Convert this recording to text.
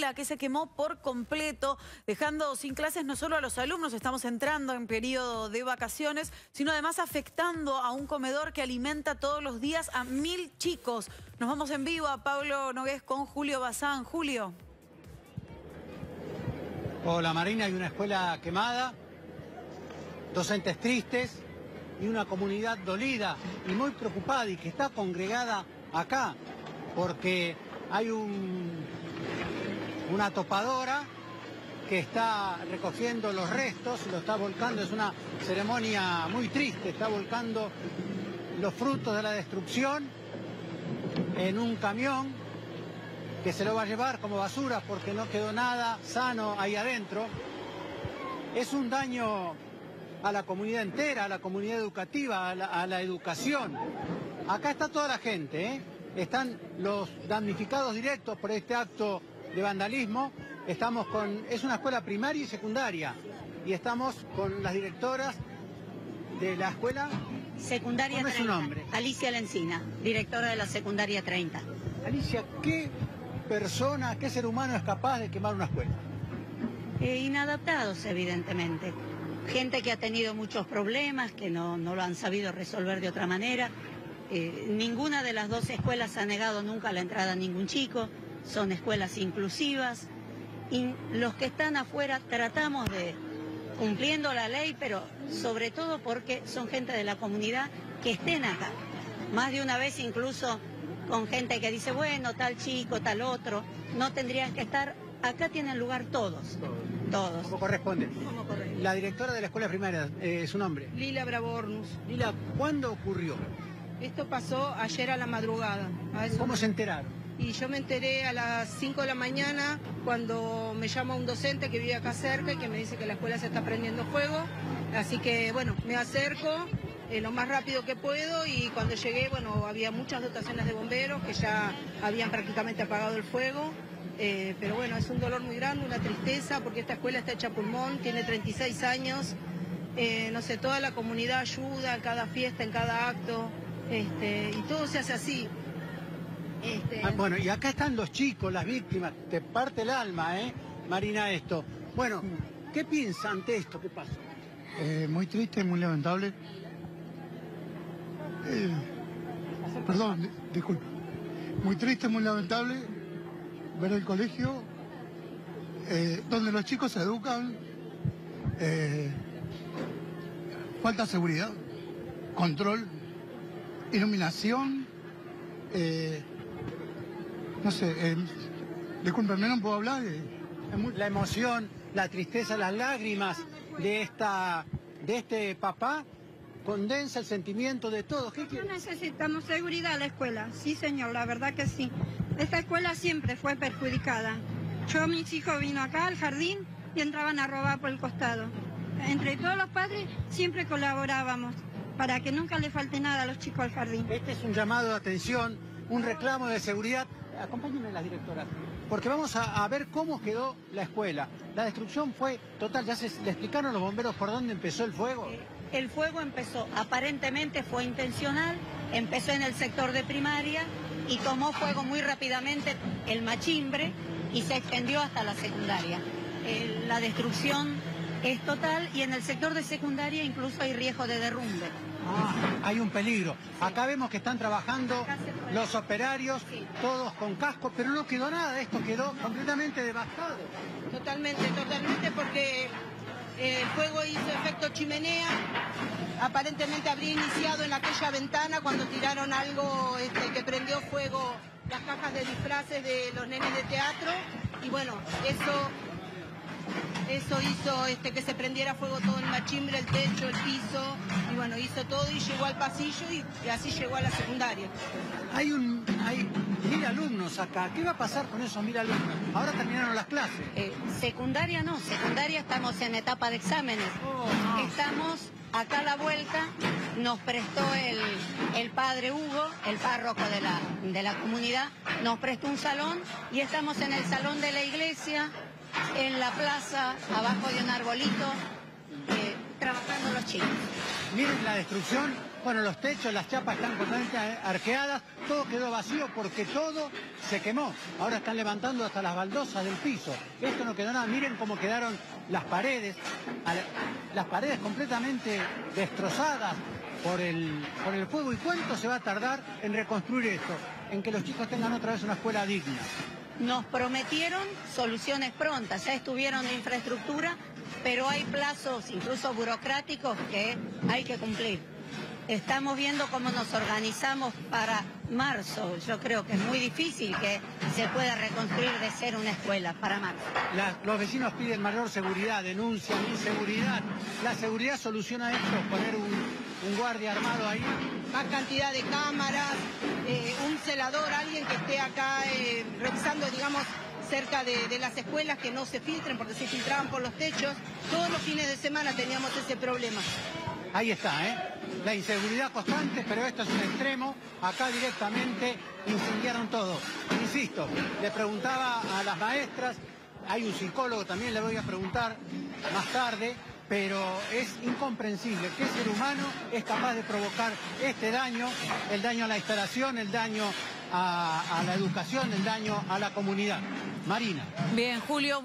que se quemó por completo, dejando sin clases no solo a los alumnos, estamos entrando en periodo de vacaciones, sino además afectando a un comedor que alimenta todos los días a mil chicos. Nos vamos en vivo a Pablo Nogués con Julio Bazán. Julio. Hola Marina, hay una escuela quemada, docentes tristes y una comunidad dolida y muy preocupada y que está congregada acá porque hay un, una topadora que está recogiendo los restos, lo está volcando, es una ceremonia muy triste, está volcando los frutos de la destrucción en un camión que se lo va a llevar como basura porque no quedó nada sano ahí adentro. Es un daño a la comunidad entera, a la comunidad educativa, a la, educación. Acá está toda la gente, ¿eh? están los damnificados directos por este acto de vandalismo. Estamos con, es una escuela primaria y secundaria, y estamos con las directoras de la escuela. Secundaria ¿Cómo es su nombre? Alicia Lencina, directora de la secundaria 30. Alicia, ¿qué persona, qué ser humano es capaz de quemar una escuela? Eh, inadaptados, evidentemente. Gente que ha tenido muchos problemas, que no, lo han sabido resolver de otra manera. Eh, ninguna de las dos escuelas ha negado nunca la entrada a ningún chico. Son escuelas inclusivas. Y los que están afuera tratamos de, cumpliendo la ley, pero sobre todo porque son gente de la comunidad que estén acá. Más de una vez incluso con gente que dice, bueno, tal chico, tal otro, no tendrían que estar. Acá tienen lugar todos, todos. ¿Cómo corresponde? La directora de la escuela primaria, eh, ¿su nombre? Lila Brabornus. Lila, ¿cuándo ocurrió? Esto pasó ayer a la madrugada. ¿Cómo se enteraron? Y yo me enteré a las 5 de la mañana cuando me llama un docente que vive acá cerca y que me dice que la escuela se está prendiendo fuego. Así que, bueno, me acerco, eh, lo más rápido que puedo y cuando llegué, bueno, había muchas dotaciones de bomberos que ya habían prácticamente apagado el fuego. Eh, pero bueno, es un dolor muy grande, una tristeza, porque esta escuela está hecha pulmón, tiene 36 años. Eh, no sé, toda la comunidad ayuda en cada fiesta, en cada acto, este, y todo se hace así. Este, ah, bueno, y acá están los chicos, las víctimas, te parte el alma, ¿eh? Marina, esto. Bueno, ¿qué piensa ante esto? ¿Qué pasa? muy triste, muy lamentable. Eh, perdón, disculpe. Muy triste, muy lamentable ver el colegio eh, donde los chicos se educan, eh, falta seguridad, control, iluminación, no sé, discúlpenme, no puedo hablar. La emoción, la tristeza, las lágrimas de, esta, de este papá condensa el sentimiento de todos. ¿Qué Necesitamos seguridad en la escuela, sí señor, la verdad que sí. Esta escuela siempre fue perjudicada. Yo, mis hijos vino acá al jardín y entraban a robar por el costado. Entre todos los padres siempre colaborábamos para que nunca le falte nada a los chicos al jardín. Este es un llamado de atención, un reclamo de seguridad. Acompáñenme las directoras, porque vamos a, ver cómo quedó la escuela. La destrucción fue total, ya se le explicaron los bomberos por dónde empezó el fuego. El fuego empezó, aparentemente fue intencional, empezó en el sector de primaria y tomó fuego muy rápidamente el machimbre y se extendió hasta la secundaria. la destrucción es total y en el sector de secundaria incluso hay riesgo de derrumbe. Ah, hay un peligro. Acá vemos que están trabajando los operarios, todos con casco, pero no quedó nada, esto quedó completamente devastado. Totalmente, totalmente, porque el fuego hizo efecto chimenea, aparentemente habría iniciado en aquella ventana cuando tiraron algo este, que prendió fuego las cajas de disfraces de los nenes de teatro y bueno, eso eso hizo este, que se prendiera fuego todo el machimbre, el techo, el piso, y bueno, hizo todo y llegó al pasillo y, así llegó a la secundaria. Hay un, hay mil alumnos acá, ¿qué va a pasar con esos mil alumnos? Ahora terminaron las clases. Eh, secundaria no, secundaria estamos en etapa de exámenes. Oh, estamos acá a la vuelta, nos prestó el, padre Hugo, el párroco de la, de la comunidad, nos prestó un salón y estamos en el salón de la iglesia en la plaza, abajo de un arbolito, eh, trabajando los chicos. Miren la destrucción, bueno, los techos, las chapas están completamente arqueadas, todo quedó vacío porque todo se quemó. Ahora están levantando hasta las baldosas del piso. Esto no quedó nada, miren cómo quedaron las paredes, las paredes completamente destrozadas por el, por el fuego. ¿Y cuánto se va a tardar en reconstruir esto? En que los chicos tengan otra vez una escuela digna. Nos prometieron soluciones prontas, ya estuvieron de infraestructura, pero hay plazos, incluso burocráticos, que hay que cumplir. Estamos viendo cómo nos organizamos para marzo. Yo creo que es muy difícil que se pueda reconstruir de ser una escuela para marzo. los vecinos piden mayor seguridad, denuncian inseguridad. ¿La seguridad soluciona esto? ¿Poner un, guardia armado ahí? Más cantidad de cámaras, eh, alguien que esté acá eh, revisando, digamos, cerca de, las escuelas que no se filtren porque se filtraban por los techos. Todos los fines de semana teníamos ese problema. Ahí está, ¿eh? La inseguridad constante, pero esto es un extremo. Acá directamente incendiaron todo. Insisto, le preguntaba a las maestras, hay un psicólogo también, le voy a preguntar más tarde, pero es incomprensible qué ser humano es capaz de provocar este daño, el daño a la instalación, el daño a, a la educación, el daño a la comunidad. Marina. Bien, Julio.